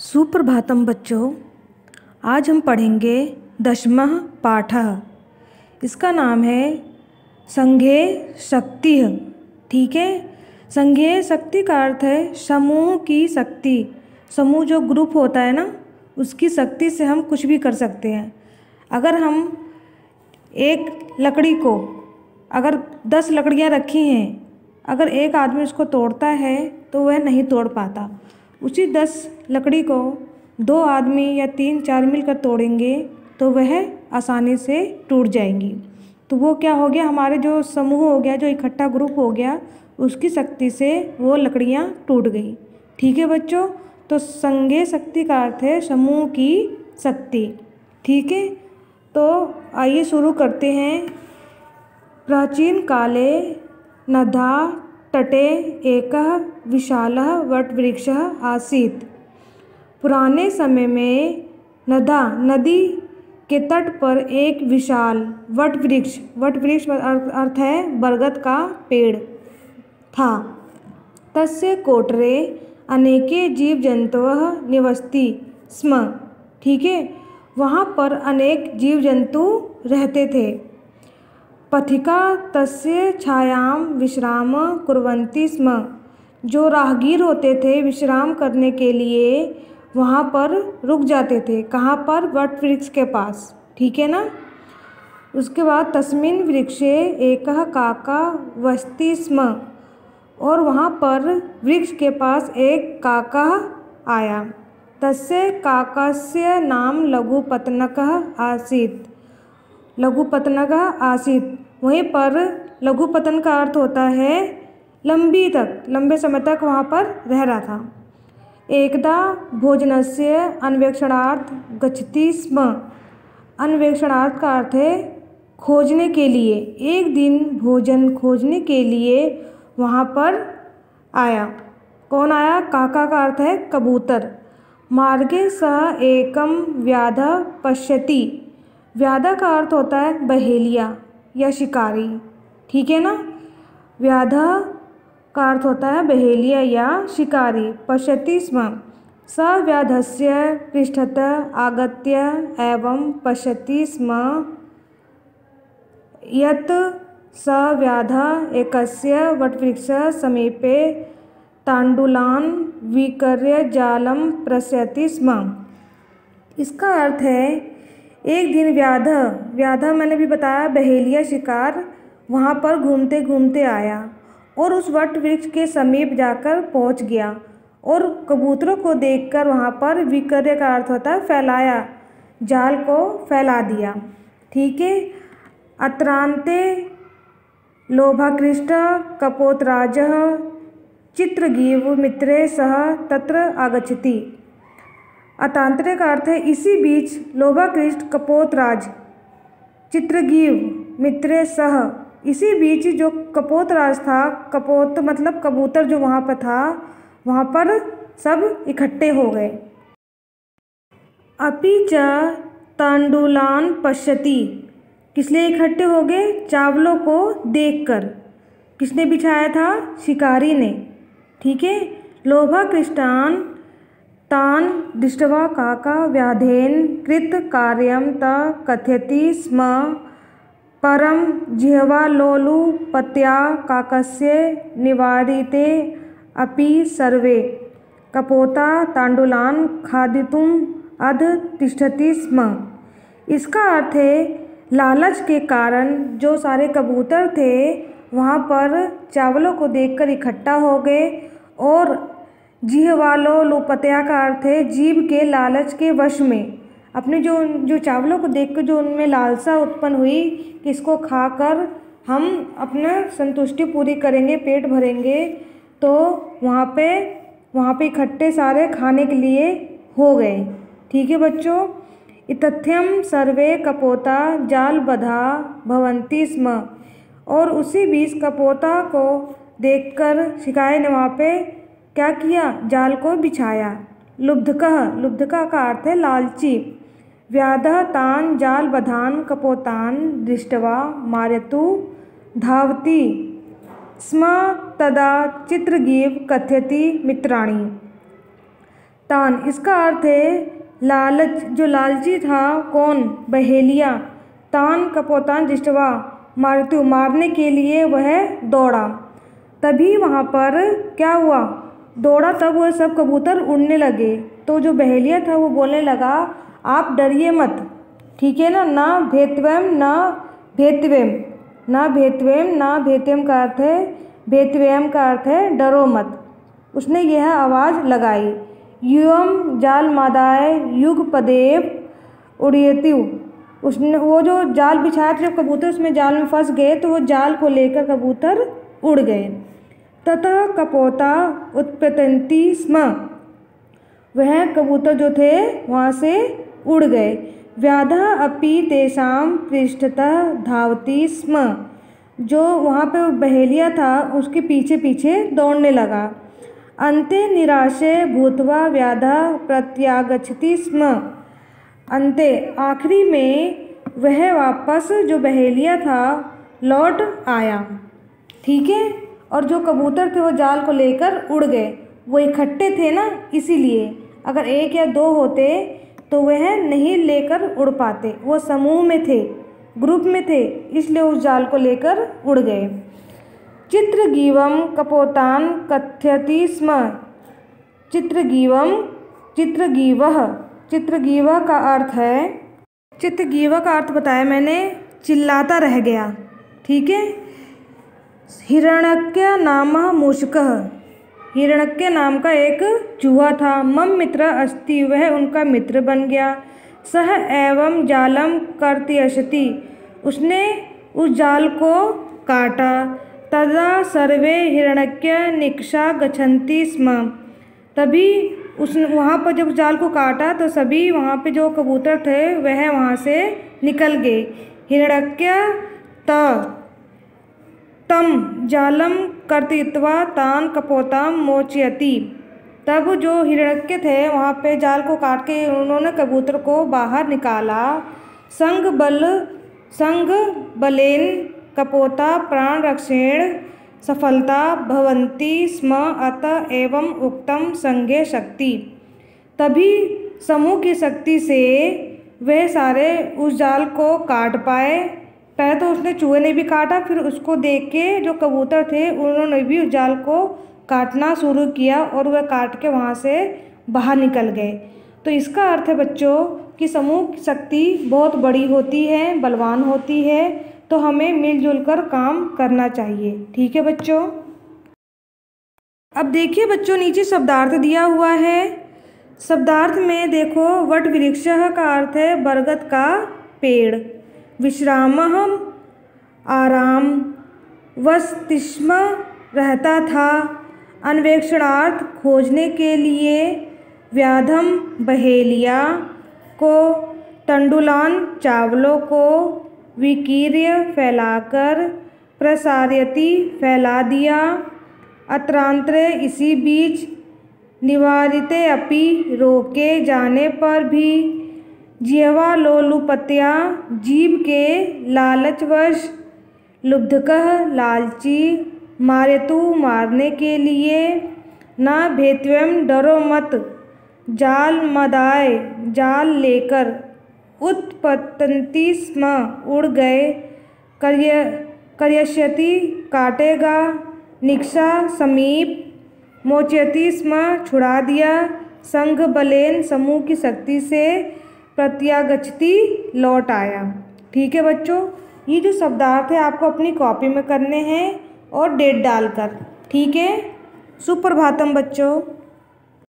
सुप्रभातम बच्चों, आज हम पढ़ेंगे दशमः पाठ। इसका नाम है संघेय शक्ति। ठीक है? संघेय शक्ति का अर्थ है समूह की शक्ति। समूह जो ग्रुप होता है ना, उसकी शक्ति से हम कुछ भी कर सकते हैं। अगर हम एक लकड़ी को, अगर दस लकड़ियाँ रखी हैं, अगर एक आदमी उसको तोड़ता है तो वह नहीं तोड़ पाता। उसी दस लकड़ी को दो आदमी या तीन चार मिलकर तोड़ेंगे तो वह आसानी से टूट जाएँगी। तो वो क्या हो गया? हमारे जो समूह हो गया, जो इकट्ठा ग्रुप हो गया, उसकी शक्ति से वो लकड़ियाँ टूट गई। ठीक है बच्चों? तो संगे शक्ति का अर्थ है समूह की शक्ति। ठीक है? तो आइए शुरू करते हैं। प्राचीन काले नदा तटे एक विशाल वटवृक्ष आसीत। पुराने समय में नदा, नदी के तट पर एक विशाल वटवृक्ष वटवृक्ष अर्थ है बरगद का पेड़ था। तस्य कोटरे अनेके जीव जंतु निवसती, स्म, ठीक है? वहाँ पर अनेक जीव जंतु रहते थे। पथिका तस्य छायां विश्राम कुर्वन्ति स्म। जो राहगीर होते थे विश्राम करने के लिए, वहाँ पर रुक जाते थे। कहाँ पर? वट वृक्ष के पास। ठीक है ना? उसके बाद तस्मिन वृक्षे एक काका वस्ती स्म। और वहाँ पर वृक्ष के पास एक काका आया। तस्य काकस्य नाम लघुपतनकः आसीत्। लघुपतनक आसित। वहीं पर लघुपतन का अर्थ होता है लंबी तक। लंबे समय तक वहाँ पर रह रहा था। एकदा भोजन से अन्वेक्षणार्थ गच्छति स्म। अन्वेक्षणार्थ का अर्थ है खोजने के लिए। एक दिन भोजन खोजने के लिए वहाँ पर आया। कौन आया? काका का अर्थ है कबूतर। मार्गे सह एकम व्याध पश्यति। व्याधा का अर्थ होता है बहेलिया या शिकारी। ठीक है ना? व्याधा का अर्थ होता है बहेलिया या शिकारी। पश्यति स्म। स व्याधस्य पृष्ठतः आगत्य एवं पश्यति स्म। यत् स व्याधा एकस्य वटवृक्ष समीपे तांडुलान विकर्य जालम प्रस्यति स्म। इसका अर्थ है एक दिन व्याधा व्याधा मैंने भी बताया, बहेलिया शिकार वहाँ पर घूमते घूमते आया और उस वट वृक्ष के समीप जाकर पहुँच गया और कबूतरों को देखकर वहाँ पर विकर्य का अर्थ होता है फैलाया, जाल को फैला दिया। ठीक है, अत्रांते लोभाकृष्ट कपोतराज चित्रगीव मित्रे सह तत्र आगच्छति। अतांतरे का अर्थ है, इसी बीच लोभाकृष्ट कपोतराज, चित्रगीव, मित्रे सह, इसी बीच जो कपोतराज था, कपोत मतलब कबूतर जो वहाँ पर था, वहाँ पर सब इकट्ठे हो गए। अपी च तांडुलान पश्यति किस लिए इकट्ठे हो गए? चावलों को देखकर। किसने बिछाया था? शिकारी ने। ठीक है? लोभा कृष्णान तान् दृष्ट्वा काका व्याधेन कृतकार्यं त कथयति स्म। परं जिह्वालोलुपत्या काकस्य निवारिते अपि सर्वे। कपोता तांडुलान खादितुम अध तिष्ठति स्म। इसका अर्थ है, लालच के कारण जो सारे कबूतर थे, वहाँ पर चावलों को देखकर इकट्ठा हो गए और जीह वालो लोपत्या का अर्थ है जीव के लालच के वश में। अपने जो जो चावलों को देखकर जो उनमें लालसा उत्पन्न हुई कि इसको खाकर हम अपना संतुष्टि पूरी करेंगे, पेट भरेंगे तो वहाँ पे वहाँ पे इकट्ठे सारे खाने के लिए हो गए। ठीक है बच्चों? इतथ्यम सर्वे कपोता जाल बधा भवंती स्म। और उसी बीच कपोता को देखकर शिकाय ने वहाँ पे क्या किया? जाल को बिछाया। लुब्धकः, लुब्धका का अर्थ है लालची। व्याध तान, जाल, बधान, कपोतान, दृष्टवा, मार्यतु, धावती। स्म तदा चित्रगीव कथयति मित्राणी। तान, इसका अर्थ है लालच। जो लालची था, कौन? बहेलिया। तान, कपोतान, दृष्टवा मारतु मारने के लिए वह दौड़ा। तभी वहाँ पर क्या हुआ? दौड़ा तब वह सब कबूतर उड़ने लगे। तो जो बहेलिया था, वो बोलने लगा, आप डरिए मत, ठीक है ना? ना भेतवेम ना भेतवेम ना भेतवेम ना भेतवेम का अर्थ है भेतवेम का अर्थ है डरो मत। उसने यह आवाज़ लगाई युम जाल मादाय युग पदेव उड़ियत्यु उसने, वो जो जाल बिछाया था, जब कबूतर उसमें जाल में फंस गए तो वो जाल को लेकर कबूतर उड़ गए। तथा कपोता उत्पतंती स्म। वह कबूतर जो थे, वहाँ से उड़ गए। व्याधा अपि तेषाम पृष्ठतः धावती स्म। जो वहाँ पे बहेलिया था, उसके पीछे पीछे दौड़ने लगा। अंते निराशे भूतवा व्याधा प्रत्यागछति स्म। अंते आखिरी में वह वापस जो बहेलिया था, लौट आया। ठीक है? और जो कबूतर थे वो जाल को लेकर उड़ गए। वो इकट्ठे थे ना, इसीलिए अगर एक या दो होते तो वह नहीं लेकर उड़ पाते। वो समूह में थे, ग्रुप में थे, इसलिए उस जाल को लेकर उड़ गए। चित्रगीवम कपोतान कथ्यति स्म। चित्रगीवम चित्रगीवह चित्रगीवा का अर्थ है, चित्रगीवा का अर्थ बताया मैंने, चिल्लाता रह गया। ठीक है? हिरण्यक्य नाम मूषक। हिरण्यक्य नाम का एक चूहा था। मम मित्र अस्ति, वह उनका मित्र बन गया। सह एवं जालम कर्त्यशति उसने उस जाल को काटा। तदा सर्वे हिरण्यक्य निक्षा गच्छन्ति स्म। तभी उस वहाँ पर जब जाल को काटा तो सभी वहाँ पे जो कबूतर थे, वह वहाँ से निकल गए। हिरण्यक्य त तम जालम कर्तित्वा तान कपोताम मोचयति। तब जो हिरण्यक्य थे, वहाँ पे जाल को काट के उन्होंने कबूतर को बाहर निकाला। संग बल, संग बलेन, कपोता, प्राण रक्षेण, सफलता, भवंती, स्म, अत एवं उक्तम संज्ञे शक्ति। तभी समूह की शक्ति से वे सारे उस जाल को काट पाए। पहले तो उसने चूहे ने भी काटा। फिर उसको देख के जो कबूतर थे, उन्होंने भी उस जाल को काटना शुरू किया और वह काट के वहाँ से बाहर निकल गए। तो इसका अर्थ है बच्चों, कि समूह शक्ति बहुत बड़ी होती है, बलवान होती है तो हमें मिलजुल कर काम करना चाहिए। ठीक है बच्चों? अब देखिए बच्चों, नीचे शब्दार्थ दिया हुआ है। शब्दार्थ में देखो, वट वृक्ष का अर्थ है बरगद का पेड़। विश्राम आराम। वस्तिष्म रहता था। अन्वेक्षणार्थ खोजने के लिए व्याधम बहेलिया को, तंडुलान चावलों को विकीर्य फैलाकर प्रसार्यति फैला दिया। अत्रांतरे इसी बीच निवारित अपि रोके जाने पर भी जीवा लोलुपत्या जीव के लालचवश लुब्धकः लालची मारेतु मारने के लिए। न भेत्वम डरो मत, जाल मदाय, जाल लेकर। उत्पतंती स्म, उड़ गए। कर्य कर्यश्यति काटेगा, निक्षा समीप। मोचयति स्म, छुड़ा दिया। संघ बलेन समूह की शक्ति से प्रत्यागछति लौट आया। ठीक है बच्चों, ये जो शब्दार्थ है आपको अपनी कॉपी में करने हैं और डेट डालकर। ठीक है? सुप्रभातम बच्चों।